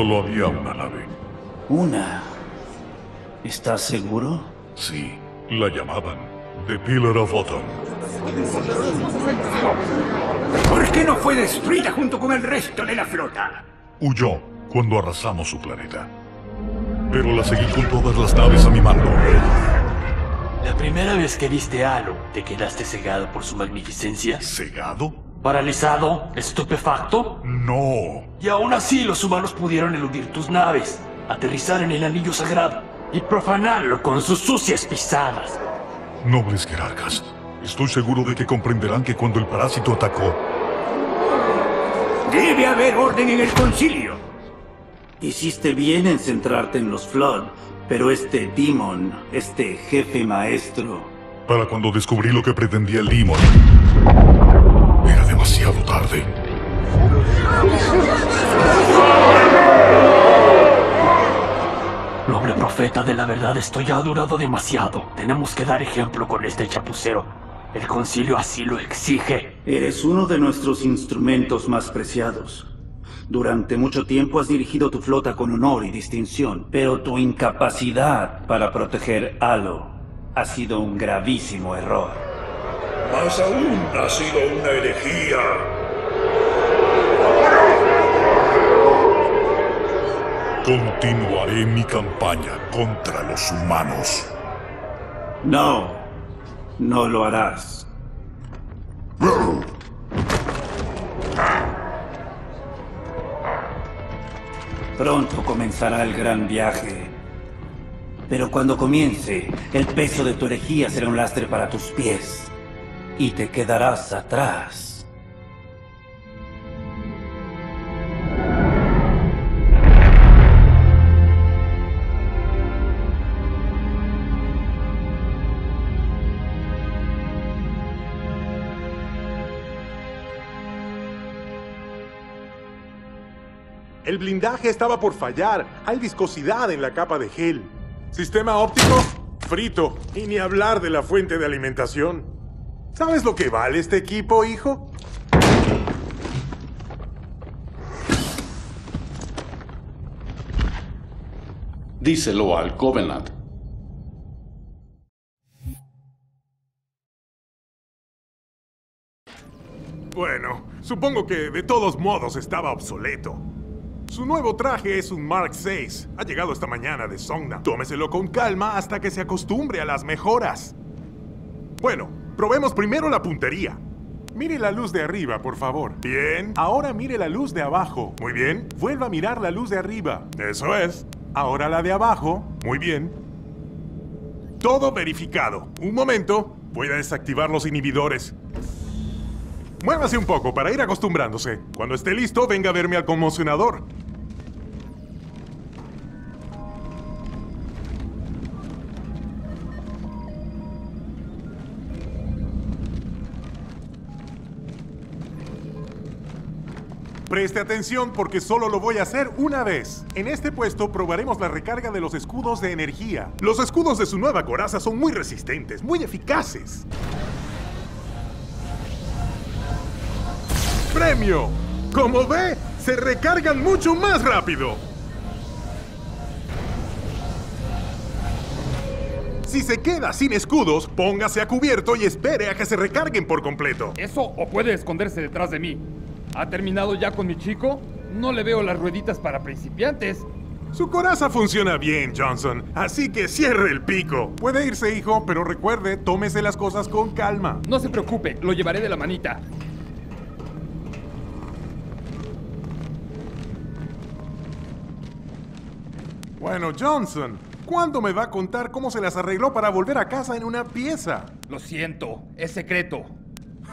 Solo había una nave. Una. ¿Estás seguro? Sí, la llamaban The Pillar of Autumn. ¿Por qué no fue destruida junto con el resto de la flota? Huyó cuando arrasamos su planeta. Pero la seguí con todas las naves a mi mando. La primera vez que viste a Halo, ¿te quedaste cegado por su magnificencia? ¿Cegado? ¿Paralizado? ¿Estupefacto? No. Y aún así los humanos pudieron eludir tus naves, aterrizar en el anillo sagrado y profanarlo con sus sucias pisadas. Nobles jerarcas, estoy seguro de que comprenderán que cuando el parásito atacó, Debe haber orden en el concilio. Hiciste bien en centrarte en los Flood, pero este Demon, este jefe maestro, para cuando descubrí lo que pretendía el Demon, era demasiado tarde. De la verdad, esto ya ha durado demasiado. Tenemos que dar ejemplo con este chapucero. El concilio así lo exige. eres uno de nuestros instrumentos más preciados. Durante mucho tiempo has dirigido tu flota con honor y distinción, pero tu incapacidad para proteger Halo ha sido un gravísimo error. Más aún ha sido una herejía. Continuaré mi campaña contra los humanos. No, no lo harás. Pronto comenzará el gran viaje. Pero cuando comience, el peso de tu herejía será un lastre para tus pies. Y te quedarás atrás. El blindaje estaba por fallar. Hay viscosidad en la capa de gel. Sistema óptico, frito. Y ni hablar de la fuente de alimentación. ¿Sabes lo que vale este equipo, hijo? Díselo al Covenant. Bueno, supongo que de todos modos estaba obsoleto. Su nuevo traje es un Mark VI. Ha llegado esta mañana de Songna. Tómeselo con calma hasta que se acostumbre a las mejoras. Bueno, probemos primero la puntería. Mire la luz de arriba, por favor. Bien. Ahora mire la luz de abajo. Muy bien. Vuelva a mirar la luz de arriba. Eso es. Ahora la de abajo. Muy bien. Todo verificado. Un momento. Voy a desactivar los inhibidores. Muévase un poco para ir acostumbrándose. Cuando esté listo, venga a verme al conmocionador. Preste atención porque solo lo voy a hacer una vez. En este puesto probaremos la recarga de los escudos de energía. Los escudos de su nueva coraza son muy resistentes, muy eficaces. ¡Premio! Como ve, se recargan mucho más rápido. Si se queda sin escudos, póngase a cubierto y espere a que se recarguen por completo. Eso o puede esconderse detrás de mí. ¿Ha terminado ya con mi chico? No le veo las rueditas para principiantes. Su coraza funciona bien, Johnson, así que cierre el pico. Puede irse, hijo, pero recuerde, tómese las cosas con calma. No se preocupe, lo llevaré de la manita. Bueno, Johnson, ¿cuándo me va a contar cómo se las arregló para volver a casa en una pieza? Lo siento, es secreto.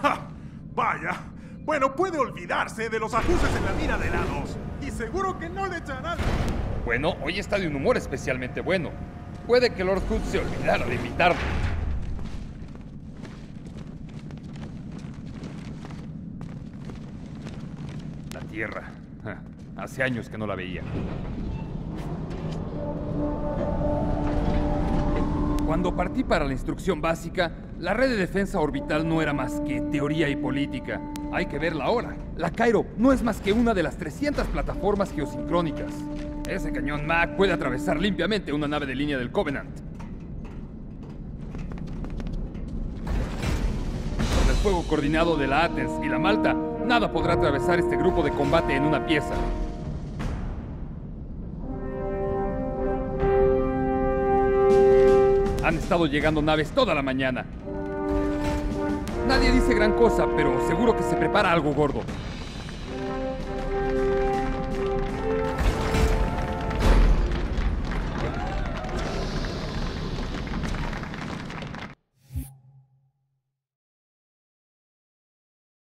¡Ja! Vaya. Bueno, puede olvidarse de los ajustes en la mira de lados. Y seguro que no le echarán. Bueno, hoy está de un humor especialmente bueno. Puede que Lord Hood se olvidara de invitarme. La Tierra. Ja, Hace años que no la veía. Cuando partí para la instrucción básica, la red de defensa orbital no era más que teoría y política. Hay que verla ahora. La Cairo no es más que una de las 300 plataformas geosincrónicas. Ese cañón Mac puede atravesar limpiamente una nave de línea del Covenant. Con el fuego coordinado de la Athens y la Malta, nada podrá atravesar este grupo de combate en una pieza. Han estado llegando naves toda la mañana. Nadie dice gran cosa, pero seguro que se prepara algo gordo.